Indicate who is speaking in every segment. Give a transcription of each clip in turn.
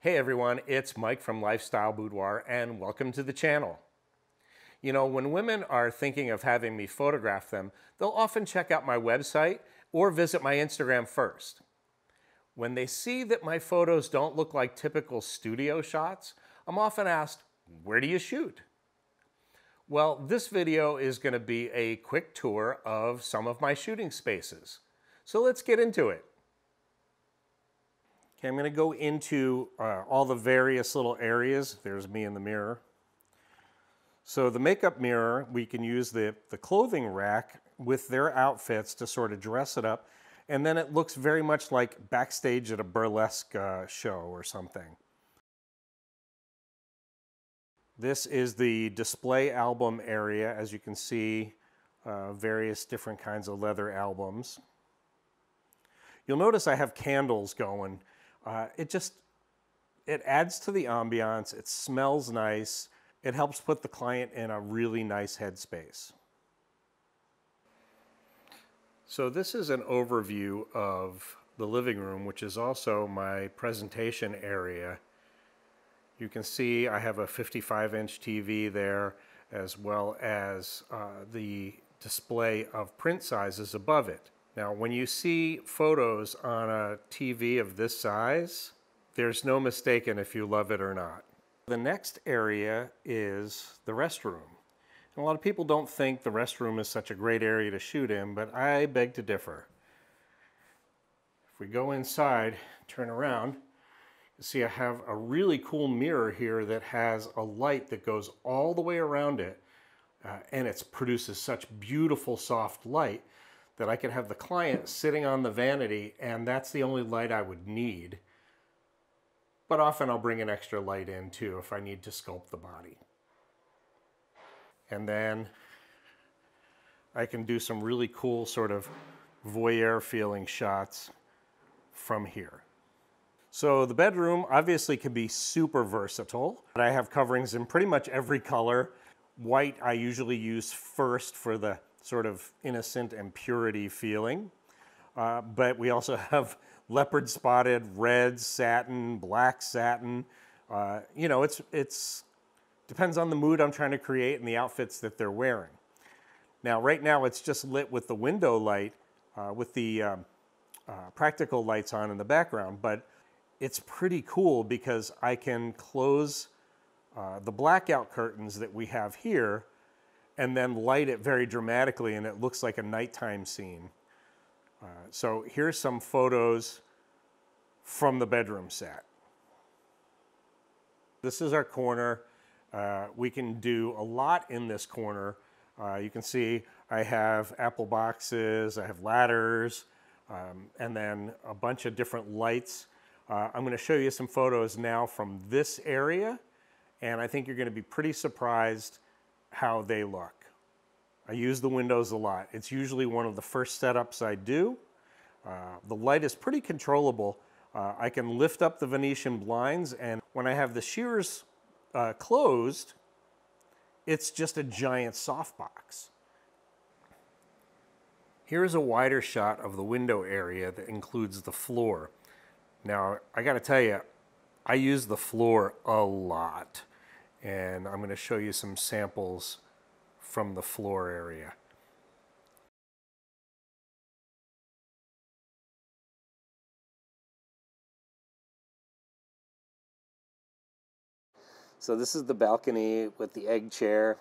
Speaker 1: Hey everyone, it's Mike from Lifestyle Boudoir and welcome to the channel. You know, when women are thinking of having me photograph them, they'll often check out my website or visit my Instagram first. When they see that my photos don't look like typical studio shots, I'm often asked, where do you shoot? Well, this video is going to be a quick tour of some of my shooting spaces. So let's get into it. Okay, I'm going to go into uh, all the various little areas. There's me in the mirror. So the makeup mirror, we can use the, the clothing rack with their outfits to sort of dress it up. And then it looks very much like backstage at a burlesque uh, show or something. This is the display album area. As you can see, uh, various different kinds of leather albums. You'll notice I have candles going. Uh, it just, it adds to the ambiance. It smells nice. It helps put the client in a really nice headspace. So this is an overview of the living room, which is also my presentation area. You can see I have a 55 inch TV there as well as uh, the display of print sizes above it. Now when you see photos on a TV of this size, there's no mistaking if you love it or not. The next area is the restroom. And a lot of people don't think the restroom is such a great area to shoot in, but I beg to differ. If we go inside, turn around, you see I have a really cool mirror here that has a light that goes all the way around it uh, and it produces such beautiful soft light that I could have the client sitting on the vanity and that's the only light I would need. But often I'll bring an extra light in too if I need to sculpt the body. And then I can do some really cool sort of voyeur feeling shots from here. So the bedroom obviously can be super versatile. I have coverings in pretty much every color. White I usually use first for the sort of innocent and purity feeling. Uh, but we also have leopard spotted, red satin, black satin. Uh, you know, it's, it's depends on the mood I'm trying to create and the outfits that they're wearing. Now, right now it's just lit with the window light, uh, with the um, practical lights on in the background, but it's pretty cool because I can close uh, the blackout curtains that we have here and then light it very dramatically and it looks like a nighttime scene. Uh, so here's some photos from the bedroom set. This is our corner. Uh, we can do a lot in this corner. Uh, you can see I have apple boxes, I have ladders, um, and then a bunch of different lights. Uh, I'm going to show you some photos now from this area, and I think you're going to be pretty surprised how they look. I use the windows a lot. It's usually one of the first setups I do. Uh, the light is pretty controllable. Uh, I can lift up the Venetian blinds, and when I have the sheers uh, closed, it's just a giant softbox. Here's a wider shot of the window area that includes the floor. Now, I got to tell you, I use the floor a lot, and I'm going to show you some samples from the floor area. So this is the balcony with the egg chair.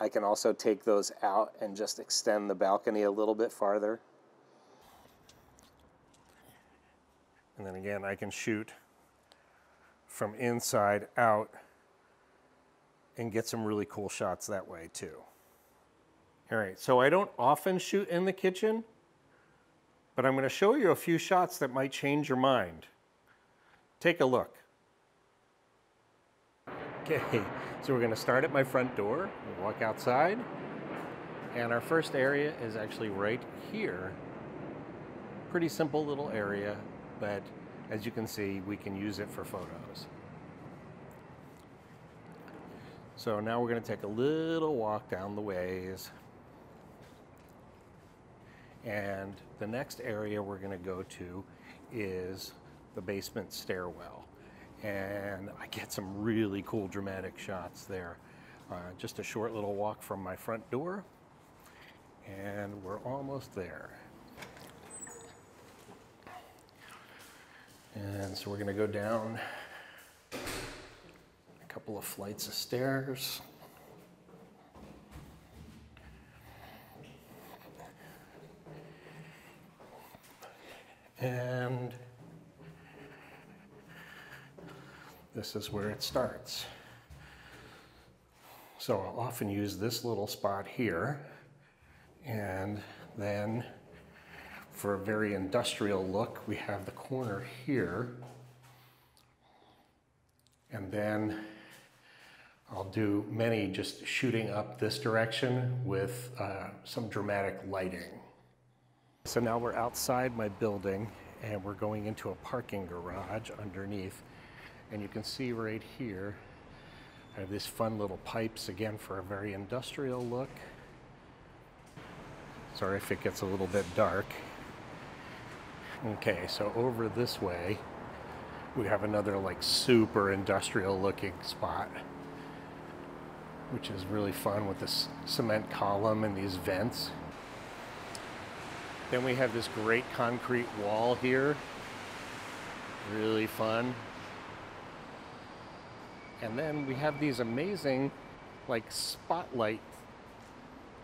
Speaker 1: I can also take those out and just extend the balcony a little bit farther. And then again, I can shoot from inside out and get some really cool shots that way too. All right, so I don't often shoot in the kitchen, but I'm gonna show you a few shots that might change your mind. Take a look. Okay, so we're gonna start at my front door, walk outside, and our first area is actually right here. Pretty simple little area, but as you can see, we can use it for photos. So now we're going to take a little walk down the ways. And the next area we're going to go to is the basement stairwell. and I get some really cool dramatic shots there. Uh, just a short little walk from my front door, and we're almost there. And so we're going to go down couple of flights of stairs. And this is where it starts. So I'll often use this little spot here and then for a very industrial look, we have the corner here. And then I'll do many just shooting up this direction with uh, some dramatic lighting. So now we're outside my building and we're going into a parking garage underneath. And you can see right here, I have these fun little pipes again for a very industrial look. Sorry if it gets a little bit dark. Okay, so over this way, we have another like super industrial looking spot, which is really fun with this cement column and these vents. Then we have this great concrete wall here, really fun. And then we have these amazing like spotlight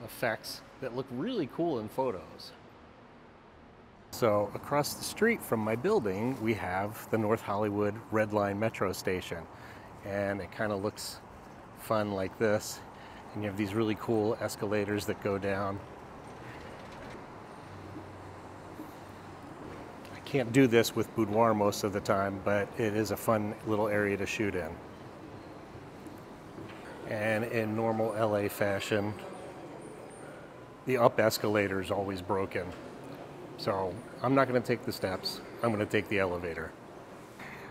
Speaker 1: effects that look really cool in photos. So across the street from my building, we have the North Hollywood Red Line Metro Station. And it kind of looks fun like this. And you have these really cool escalators that go down. I can't do this with boudoir most of the time, but it is a fun little area to shoot in. And in normal LA fashion, the up escalator is always broken. So I'm not going to take the steps. I'm going to take the elevator.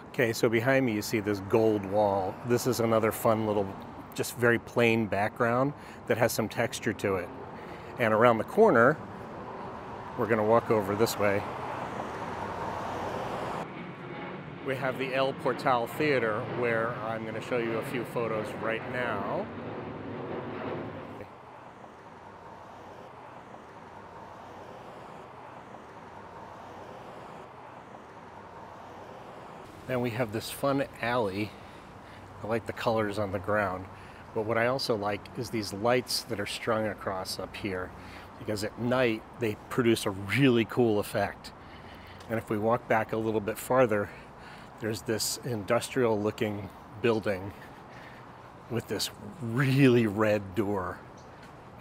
Speaker 1: Okay, so behind me you see this gold wall. This is another fun little, just very plain background that has some texture to it. And around the corner, we're going to walk over this way. We have the El Portal Theater where I'm going to show you a few photos right now. Then we have this fun alley. I like the colors on the ground. But what I also like is these lights that are strung across up here because at night they produce a really cool effect. And if we walk back a little bit farther, there's this industrial looking building with this really red door.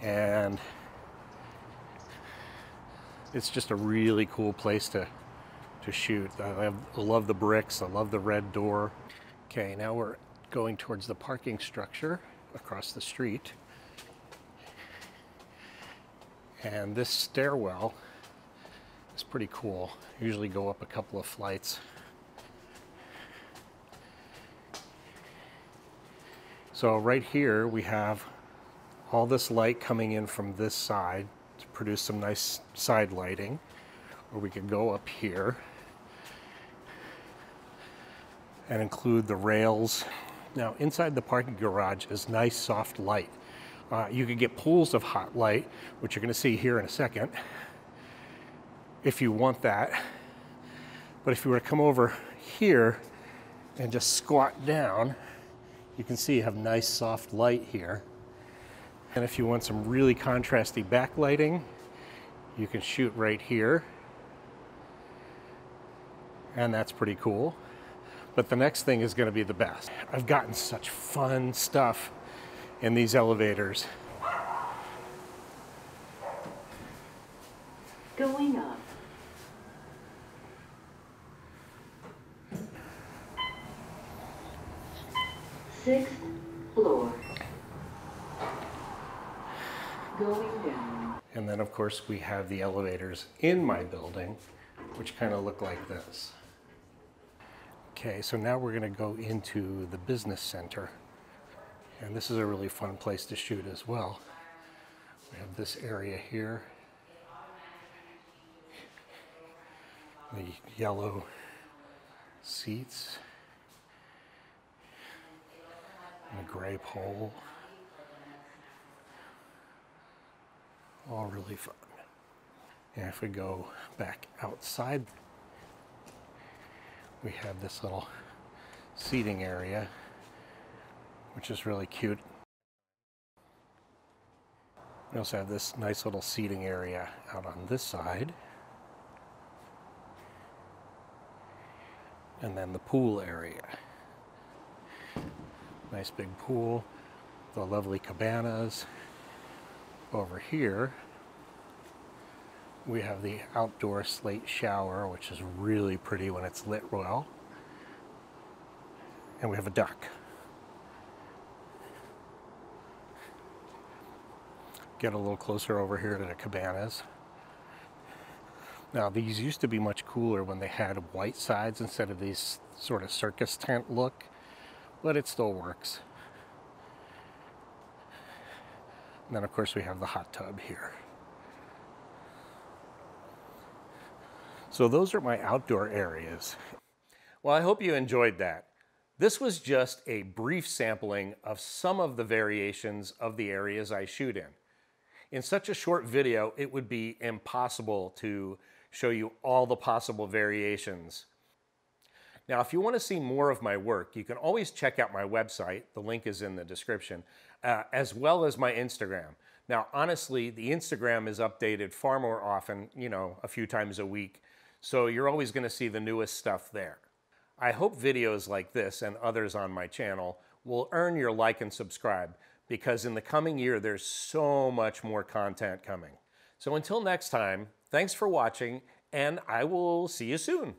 Speaker 1: And it's just a really cool place to to shoot. I, have, I love the bricks, I love the red door. Okay, now we're going towards the parking structure across the street. And this stairwell is pretty cool. Usually go up a couple of flights. So right here we have all this light coming in from this side to produce some nice side lighting. Or we could go up here and include the rails. Now, inside the parking garage is nice soft light. Uh, you could get pools of hot light, which you're going to see here in a second, if you want that. But if you were to come over here and just squat down, you can see you have nice soft light here. And if you want some really contrasty backlighting, you can shoot right here. And that's pretty cool but the next thing is going to be the best. I've gotten such fun stuff in these elevators.
Speaker 2: Going up. Sixth floor. Going down.
Speaker 1: And then, of course, we have the elevators in my building, which kind of look like this. Okay, so now we're going to go into the business center. And this is a really fun place to shoot as well. We have this area here. The yellow seats. and a gray pole. All really fun. And if we go back outside, we have this little seating area, which is really cute. We also have this nice little seating area out on this side. And then the pool area. Nice big pool, the lovely cabanas. Over here, we have the outdoor slate shower, which is really pretty when it's lit well. And we have a duck. Get a little closer over here to the cabanas. Now, these used to be much cooler when they had white sides instead of these sort of circus tent look, but it still works. And then, of course, we have the hot tub here. So those are my outdoor areas. Well, I hope you enjoyed that. This was just a brief sampling of some of the variations of the areas I shoot in. In such a short video, it would be impossible to show you all the possible variations. Now, if you want to see more of my work, you can always check out my website. The link is in the description, uh, as well as my Instagram. Now, honestly, the Instagram is updated far more often, you know, a few times a week. So you're always going to see the newest stuff there. I hope videos like this and others on my channel will earn your like and subscribe because in the coming year, there's so much more content coming. So until next time, thanks for watching, and I will see you soon.